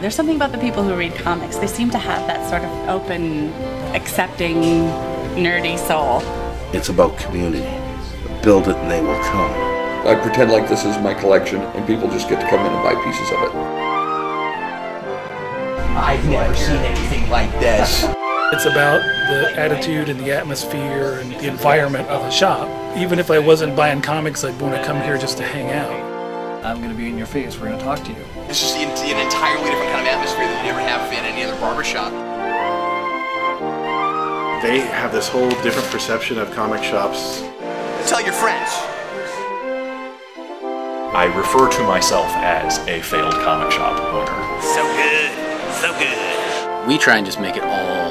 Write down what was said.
There's something about the people who read comics. They seem to have that sort of open, accepting, nerdy soul. It's about community. Build it and they will come. I pretend like this is my collection and people just get to come in and buy pieces of it. I've never seen anything like this. It's about the attitude and the atmosphere and the environment of the shop. Even if I wasn't buying comics, I'd want to come here just to hang out. I'm going to be in your face. We're going to talk to you. It's just an entirely different kind of atmosphere that you never have in any other barbershop. They have this whole different perception of comic shops. Tell your friends. I refer to myself as a failed comic shop owner. So good. So good. We try and just make it all